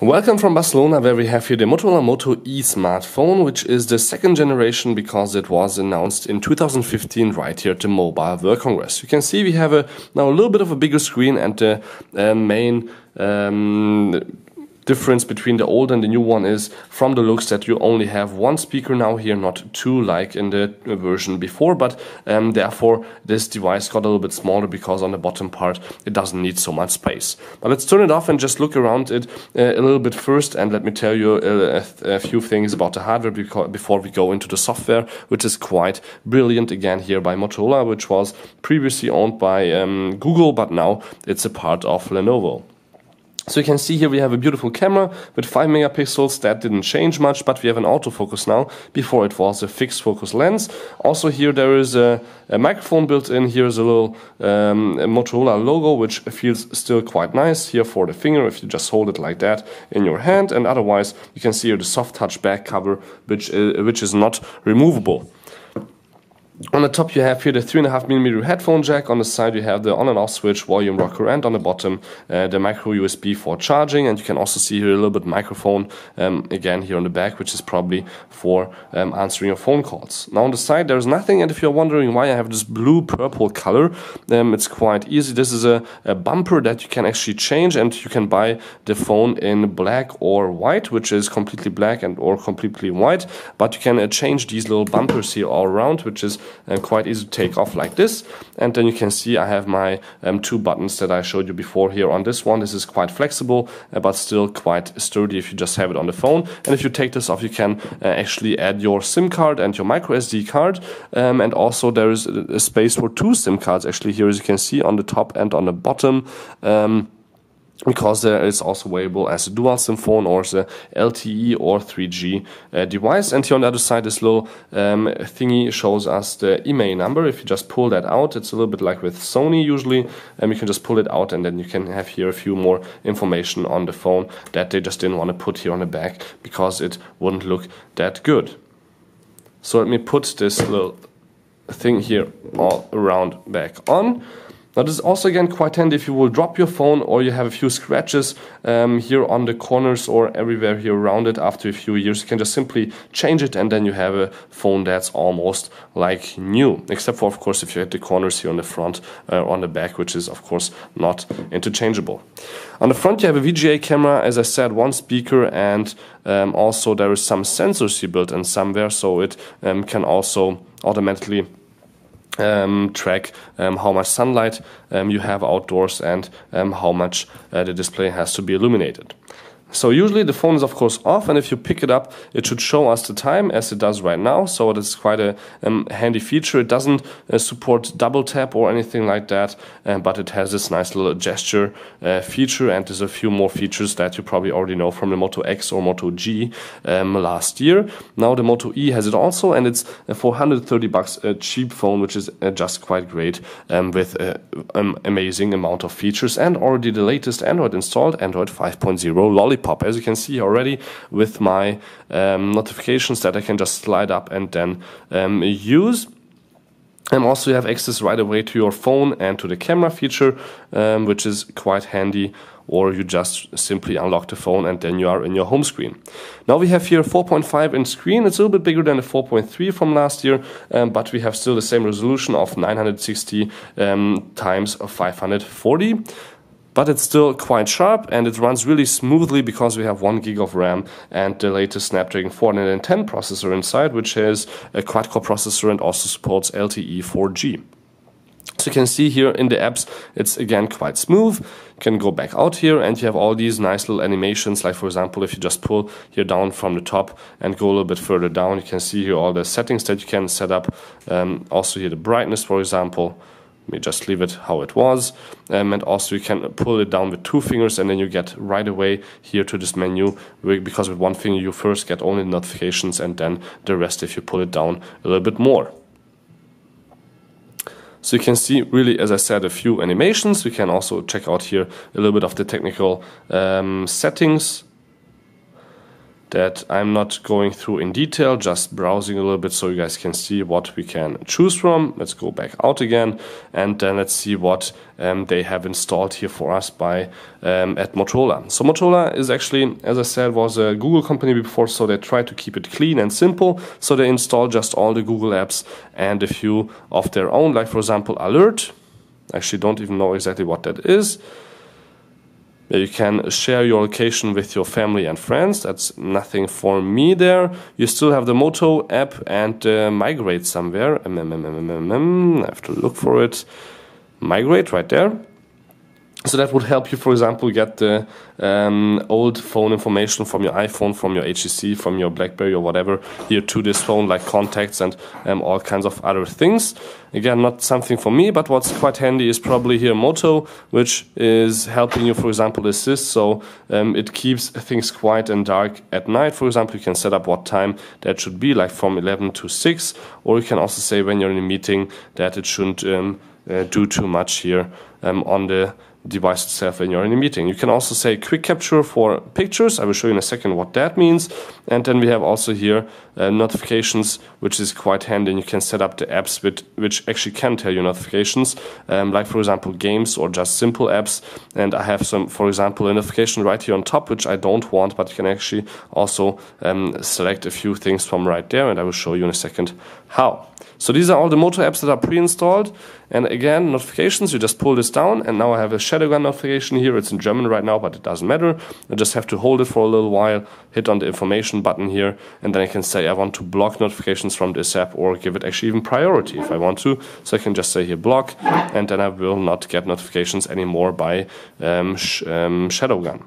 Welcome from Barcelona, where we have here the Motorola Moto E smartphone, which is the second generation because it was announced in 2015 right here at the Mobile World Congress. You can see we have a now a little bit of a bigger screen and the uh, main um, difference between the old and the new one is from the looks that you only have one speaker now here, not two like in the version before, but um, therefore this device got a little bit smaller because on the bottom part it doesn't need so much space. But let's turn it off and just look around it uh, a little bit first and let me tell you a, a, a few things about the hardware before we go into the software, which is quite brilliant again here by Motorola, which was previously owned by um, Google, but now it's a part of Lenovo. So you can see here we have a beautiful camera with 5 megapixels. That didn't change much, but we have an autofocus now. Before it was a fixed focus lens. Also here there is a, a microphone built in. Here's a little um, a Motorola logo, which feels still quite nice here for the finger if you just hold it like that in your hand. And otherwise you can see here the soft touch back cover, which, uh, which is not removable. On the top you have here the 3.5mm headphone jack, on the side you have the on and off switch, volume rocker and on the bottom uh, the micro USB for charging and you can also see here a little bit microphone um, again here on the back which is probably for um, answering your phone calls. Now on the side there's nothing and if you're wondering why I have this blue purple color um, it's quite easy. This is a, a bumper that you can actually change and you can buy the phone in black or white which is completely black and or completely white but you can uh, change these little bumpers here all around which is and quite easy to take off like this. And then you can see I have my um, two buttons that I showed you before here on this one. This is quite flexible, uh, but still quite sturdy if you just have it on the phone. And if you take this off, you can uh, actually add your SIM card and your micro SD card. Um, and also there is a space for two SIM cards actually here, as you can see on the top and on the bottom. Um, because there is also available as a dual SIM phone or as a LTE or 3G uh, device. And here on the other side, this little um, thingy shows us the IMEI number. If you just pull that out, it's a little bit like with Sony usually. Um, you can just pull it out and then you can have here a few more information on the phone that they just didn't want to put here on the back because it wouldn't look that good. So let me put this little thing here all around back on. This is also again quite handy if you will drop your phone or you have a few scratches um, here on the corners or everywhere here around it after a few years. You can just simply change it and then you have a phone that's almost like new. Except for of course if you hit the corners here on the front or uh, on the back which is of course not interchangeable. On the front you have a VGA camera as I said one speaker and um, also there is some sensors here built in somewhere so it um, can also automatically um, track um, how much sunlight um, you have outdoors and um, how much uh, the display has to be illuminated. So usually the phone is of course off and if you pick it up it should show us the time as it does right now so it's quite a um, handy feature. It doesn't uh, support double tap or anything like that uh, but it has this nice little gesture uh, feature and there's a few more features that you probably already know from the Moto X or Moto G um, last year. Now the Moto E has it also and it's a 430 bucks a cheap phone which is uh, just quite great um, with an um, amazing amount of features and already the latest Android installed Android 5.0 Lollipop pop as you can see already with my um, notifications that I can just slide up and then um, use. And also you have access right away to your phone and to the camera feature, um, which is quite handy or you just simply unlock the phone and then you are in your home screen. Now we have here 4.5 inch screen. It's a little bit bigger than the 4.3 from last year, um, but we have still the same resolution of 960 um, times 540 but it's still quite sharp and it runs really smoothly because we have 1 gig of RAM and the latest Snapdragon 410 processor inside, which is a quad-core processor and also supports LTE 4G. So you can see here in the apps, it's again quite smooth. You can go back out here and you have all these nice little animations. Like for example, if you just pull here down from the top and go a little bit further down, you can see here all the settings that you can set up. Um, also here the brightness, for example me just leave it how it was um, and also you can pull it down with two fingers and then you get right away here to this menu because with one finger you first get only notifications and then the rest if you pull it down a little bit more. So you can see really, as I said, a few animations. We can also check out here a little bit of the technical um, settings that I'm not going through in detail, just browsing a little bit so you guys can see what we can choose from. Let's go back out again and then let's see what um, they have installed here for us by um, at Motorola. So Motorola is actually, as I said, was a Google company before, so they try to keep it clean and simple. So they install just all the Google apps and a few of their own, like for example Alert. Actually don't even know exactly what that is. You can share your location with your family and friends. That's nothing for me there. You still have the Moto app and uh, Migrate somewhere. Mm, mm, mm, I have to look for it. Migrate right there. So that would help you, for example, get the um, old phone information from your iPhone, from your HTC, from your BlackBerry or whatever here to this phone, like contacts and um, all kinds of other things. Again, not something for me, but what's quite handy is probably here Moto, which is helping you, for example, assist. So um, it keeps things quiet and dark at night. For example, you can set up what time that should be, like from 11 to 6, or you can also say when you're in a meeting that it shouldn't um, uh, do too much here um, on the device itself when you're in a meeting. You can also say quick capture for pictures. I will show you in a second what that means. And then we have also here uh, notifications, which is quite handy. And you can set up the apps with, which actually can tell you notifications, um, like for example games or just simple apps. And I have some, for example, a notification right here on top, which I don't want, but you can actually also um, select a few things from right there. And I will show you in a second how. So these are all the Moto apps that are pre-installed. And again, notifications, you just pull this down. And now I have a Shadowgun notification here. It's in German right now, but it doesn't matter. I just have to hold it for a little while, hit on the information button here, and then I can say I want to block notifications from this app or give it actually even priority if I want to. So I can just say here block, and then I will not get notifications anymore by um, sh um, Shadowgun.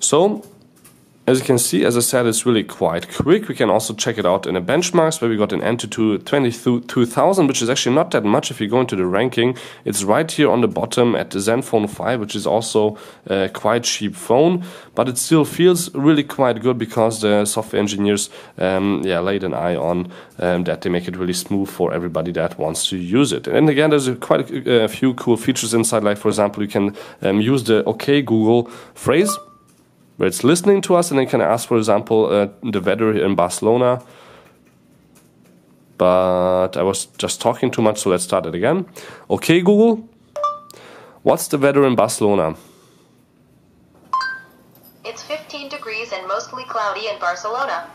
So as you can see, as I said, it's really quite quick. We can also check it out in the benchmarks where we got an Antutu 22000, which is actually not that much if you go into the ranking. It's right here on the bottom at the Zenfone 5, which is also a quite cheap phone, but it still feels really quite good because the software engineers um, yeah, laid an eye on um, that they make it really smooth for everybody that wants to use it. And again, there's a quite a, a, few cool features inside, like for example, you can um, use the OK Google phrase where it's listening to us and it can ask, for example, uh, the weather in Barcelona. But I was just talking too much, so let's start it again. Okay, Google, what's the weather in Barcelona? It's 15 degrees and mostly cloudy in Barcelona.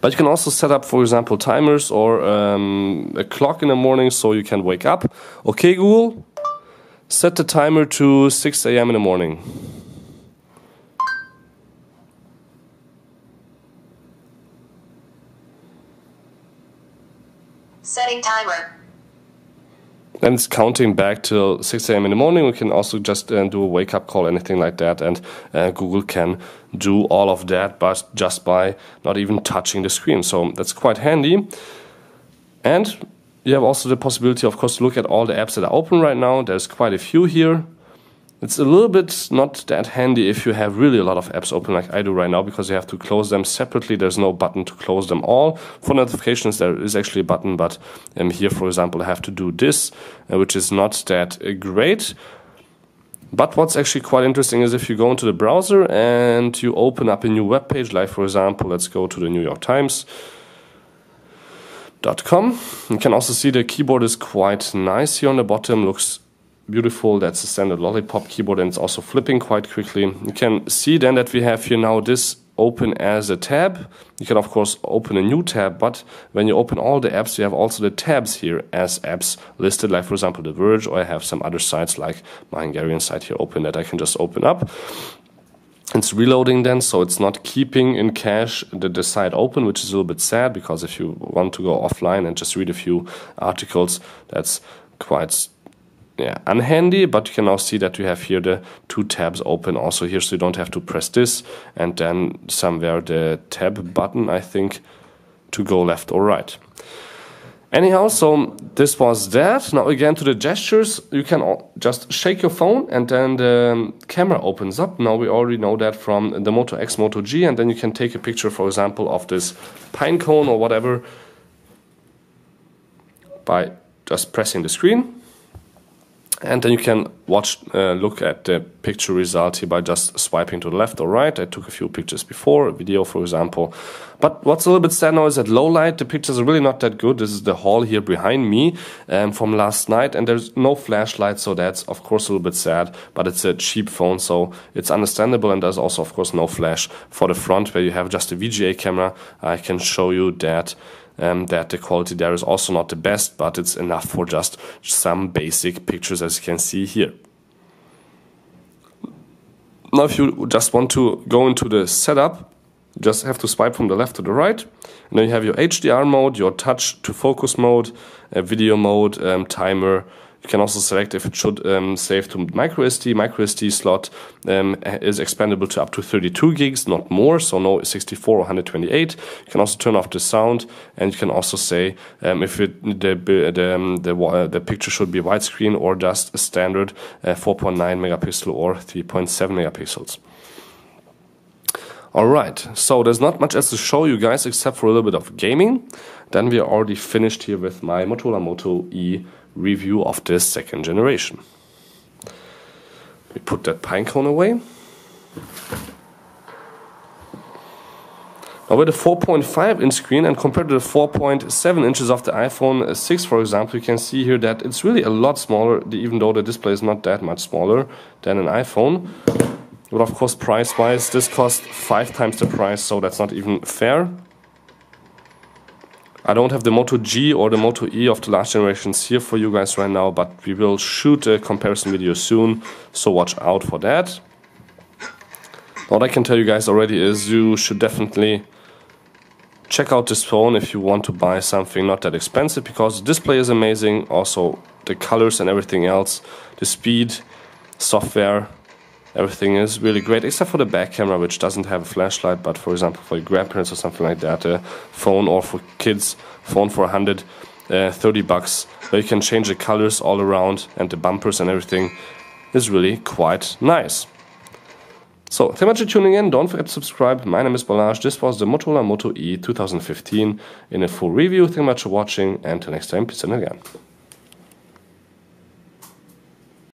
But you can also set up, for example, timers or um, a clock in the morning so you can wake up. Okay, Google, set the timer to 6 a.m. in the morning. Setting timer. Then it's counting back till 6 a.m. in the morning. We can also just uh, do a wake up call, anything like that. And uh, Google can do all of that, but just by not even touching the screen. So that's quite handy. And you have also the possibility, of course, to look at all the apps that are open right now. There's quite a few here. It's a little bit not that handy if you have really a lot of apps open like I do right now because you have to close them separately. There's no button to close them all. For notifications, there is actually a button, but um, here, for example, I have to do this, uh, which is not that uh, great. But what's actually quite interesting is if you go into the browser and you open up a new web page, like for example, let's go to the New York Times. .com. You can also see the keyboard is quite nice here on the bottom, looks beautiful. That's a standard Lollipop keyboard and it's also flipping quite quickly. You can see then that we have here now this open as a tab. You can of course open a new tab, but when you open all the apps, you have also the tabs here as apps listed, like for example The Verge, or I have some other sites like my Hungarian site here open that I can just open up. It's reloading then, so it's not keeping in cache the, the site open, which is a little bit sad because if you want to go offline and just read a few articles, that's quite yeah, unhandy, but you can now see that we have here the two tabs open also here, so you don't have to press this and then somewhere the tab button, I think, to go left or right. Anyhow, so this was that. Now again to the gestures, you can just shake your phone and then the camera opens up. Now we already know that from the Moto X, Moto G, and then you can take a picture, for example, of this pine cone or whatever by just pressing the screen and then you can watch, uh, look at the picture result here by just swiping to the left or right. I took a few pictures before, a video for example. But what's a little bit sad now is that low light, the pictures are really not that good. This is the hall here behind me um, from last night and there's no flashlight. So that's of course a little bit sad, but it's a cheap phone. So it's understandable. And there's also of course no flash for the front where you have just a VGA camera. I can show you that um, that the quality there is also not the best, but it's enough for just some basic pictures as you can see here. Now if you just want to go into the setup, just have to swipe from the left to the right. And then you have your HDR mode, your touch to focus mode, video mode, um, timer, you can also select if it should um, save to microSD. MicroSD slot um, is expandable to up to 32 gigs, not more, so no 64 or 128. You can also turn off the sound, and you can also say um, if it, the the the, uh, the, picture should be widescreen or just a standard uh, 4.9 megapixel or 3.7 megapixels. Alright, so there's not much else to show you guys except for a little bit of gaming. Then we are already finished here with my Motorola Moto E review of this second generation. We put that pinecone away. Now with a 4.5 inch screen and compared to the 4.7 inches of the iPhone 6 for example, you can see here that it's really a lot smaller even though the display is not that much smaller than an iPhone. But of course price wise this costs 5 times the price so that's not even fair. I don't have the Moto G or the Moto E of the last generations here for you guys right now, but we will shoot a comparison video soon, so watch out for that. What I can tell you guys already is you should definitely check out this phone if you want to buy something not that expensive because the display is amazing, also the colors and everything else, the speed, software, everything is really great except for the back camera which doesn't have a flashlight but for example for your grandparents or something like that a phone or for kids phone for 130 uh, bucks where you can change the colors all around and the bumpers and everything is really quite nice. So thank you much for tuning in. Don't forget to subscribe. My name is Balazs. This was the Motorola Moto E 2015 in a full review. Thank you much for watching. And until next time peace and again